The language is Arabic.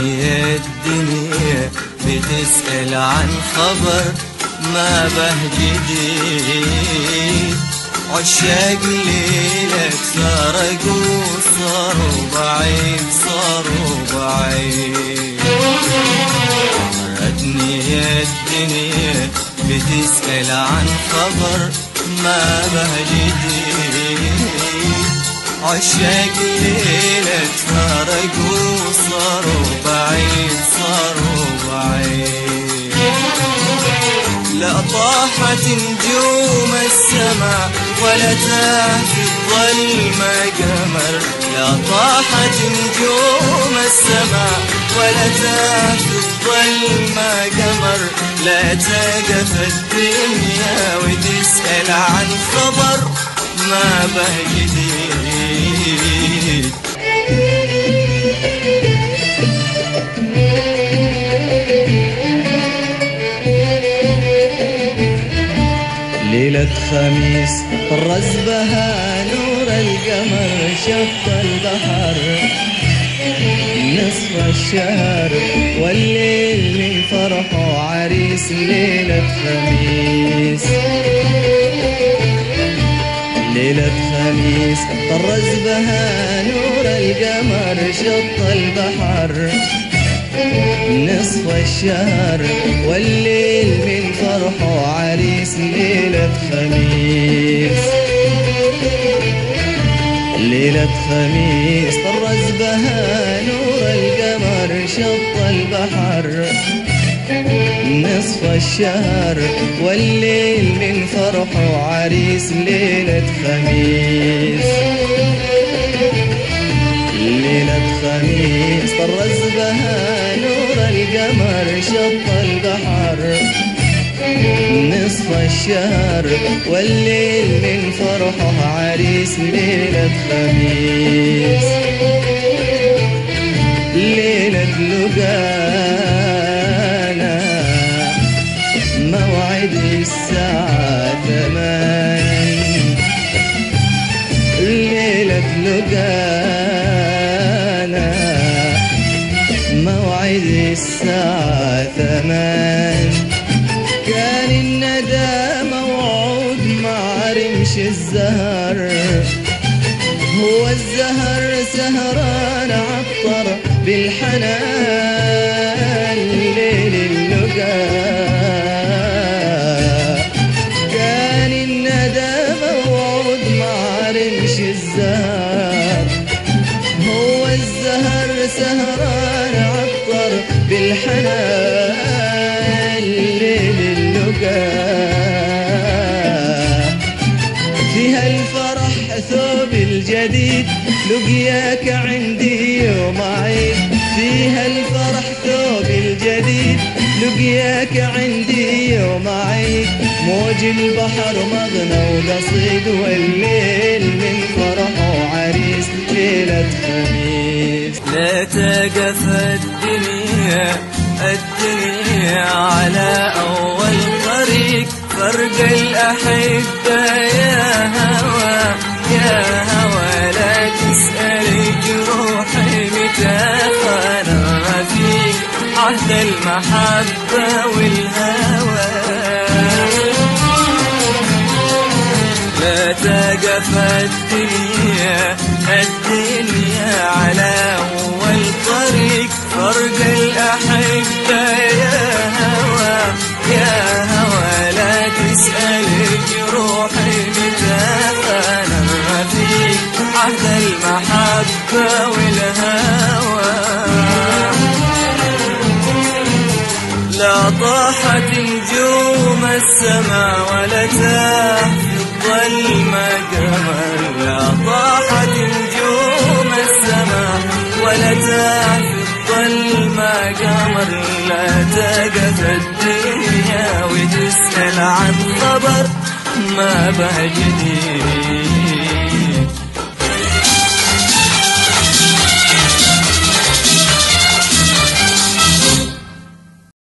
فاتني الدنيا بتسأل عن خبر ما به جديد. عشاق ليلك سرقوا صاروا بعيد صاروا بعيد. مرتني الدنيا بتسأل عن خبر ما به جديد. عشاق ليلك فارقوا صاروا بعيد صاروا بعيد لا طاحت نجوم السماء ولا تاه في الظلمة قمر. لا طاحت نجوم السماء ولا تاه في الظلمة قمر. لا تقف الدنيا وتسأل عن خبر ما به ليلة خميس طرز بها نور القمر شط البحر. نصف الشهر والليل من فرحه عريس ليلة خميس ليلة خميس طرز بها نور القمر شط البحر. نصف الشهر والليل من فرحه عريس ليلة خميس. ليلة خميس. طرز بها نور القمر شط البحر. نصف الشهر والليل من فرحه عريس ليلة خميس. ليلة خميس طرز بها نور القمر شط البحر. نصف الشهر والليل من فرحه عريس ليلة خميس. ليلة لقانا الساعة ثمان كان الندى موعود مع رمش الزهر. هو الزهر سهران عطر بالحنان ليل اللقاء كان الندى موعود مع رمش الزهر. هو الزهر سهران عطر بالحنان ليل اللقاء فيها الفرح ثوب الجديد لقياك عندي يوم عيد فيها الفرح ثوب الجديد لقياك عندي يوم عيد موج البحر مغنى وقصيد والليل من فرحه عريس ليلة خميس. لا تقف الدنيا على أول طريق فرق الأحبة يا هوى يا هوى لا تسألك روحي متى خانها فيك عهد المحبة والهوى. لا تقف الدنيا الدنيا المحبة والهوى لا طاحت نجوم السماء ولا تاه في الظلمة قمر لا طاحت نجوم السماء ولا تاه في الظلمة قمر لا تقف الدنيا وتسأل عن خبر ما به جديد